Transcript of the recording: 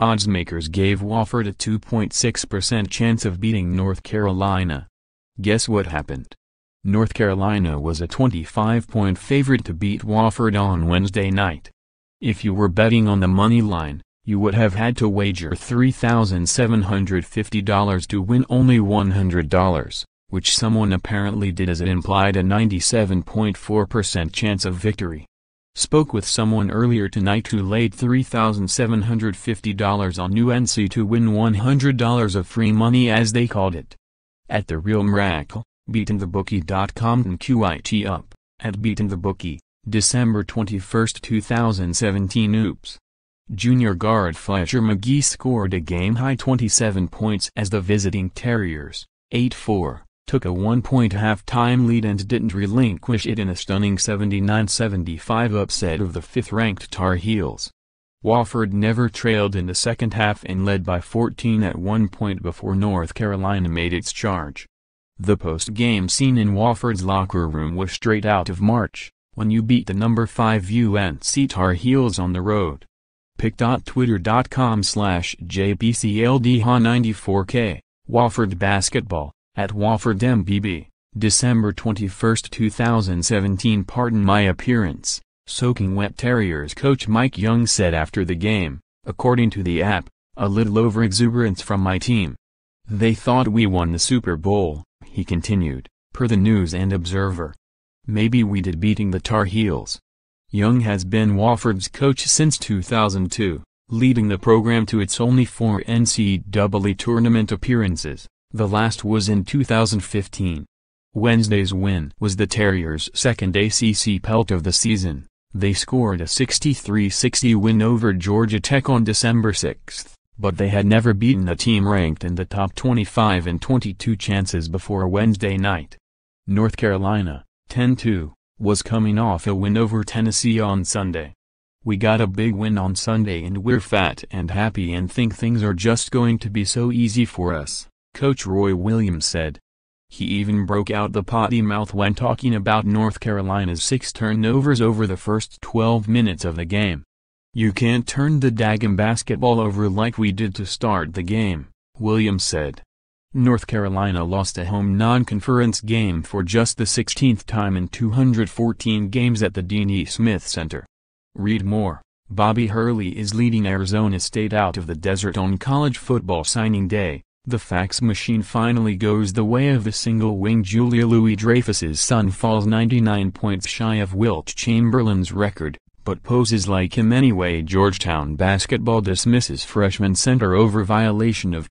Oddsmakers gave Wofford a 2.6% chance of beating North Carolina. Guess what happened? North Carolina was a 25-point favorite to beat Wofford on Wednesday night. If you were betting on the money line, you would have had to wager $3,750 to win only $100, which someone apparently did as it implied a 97.4% chance of victory. Spoke with someone earlier tonight who laid $3,750 on UNC to win $100 of free money as they called it. At the Real Miracle, BeatinTheBookie.com and QIT up, at BeatinTheBookie, December 21, 2017 Oops. Junior guard Fletcher Magee scored a game-high 27 points as the visiting Terriers, 8-4, took a one-point half-time lead and didn't relinquish it in a stunning 79-75 upset of the fifth-ranked Tar Heels. Wofford never trailed in the second half and led by 14 at one point before North Carolina made its charge. The post-game scene in Wofford's locker room was straight out of March, when you beat the number 5 UNC Tar Heels on the road. pic.twitter.com slash jpcldha94k, Wofford Basketball at Wofford MBB, December 21, 2017 Pardon my appearance, soaking wet Terriers coach Mike Young said after the game, according to the app, a little over-exuberance from my team. They thought we won the Super Bowl, he continued, per the News and Observer. Maybe we did beating the Tar Heels. Young has been Wofford's coach since 2002, leading the program to its only four NCAA tournament appearances. The last was in 2015. Wednesday's win was the Terriers' second ACC pelt of the season. They scored a 63-60 win over Georgia Tech on December 6, but they had never beaten a team ranked in the top 25 in 22 chances before Wednesday night. North Carolina, 10-2, was coming off a win over Tennessee on Sunday. We got a big win on Sunday and we're fat and happy and think things are just going to be so easy for us. Coach Roy Williams said. He even broke out the potty mouth when talking about North Carolina's six turnovers over the first 12 minutes of the game. You can't turn the daggum basketball over like we did to start the game, Williams said. North Carolina lost a home non-conference game for just the 16th time in 214 games at the Dean E. Smith Center. Read more. Bobby Hurley is leading Arizona State out of the desert on college football signing day. The fax machine finally goes the way of the single-wing Julia Louis-Dreyfus's son falls 99 points shy of Wilt Chamberlain's record, but poses like him anyway. Georgetown basketball dismisses freshman center over violation of